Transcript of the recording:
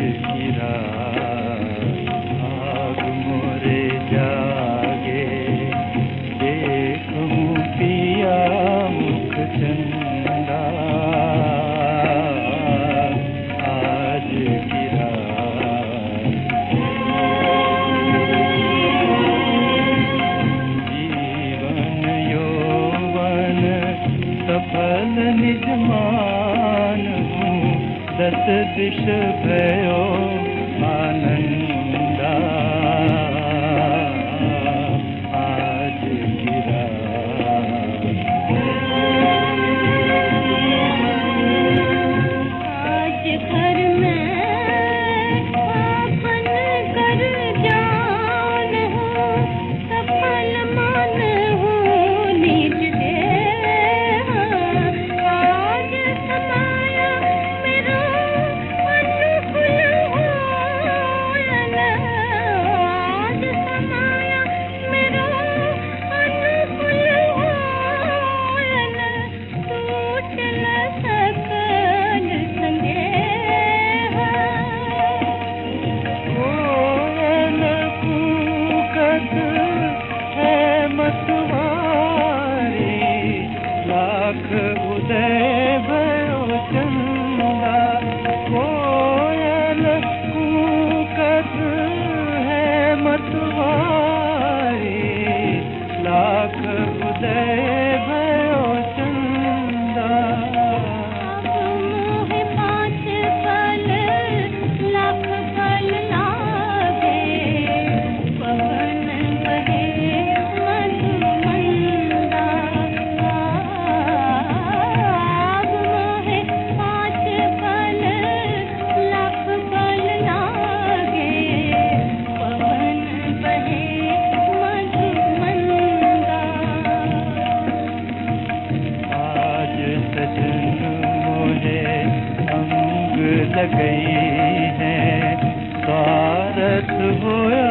गिरा। आग मोरे जागे। देखूँ पिया मुख चंदा। आज गिरा। जीवन यौवन सफल निजमान। दस दिश भयो आनंदा गई है। भारत हुआ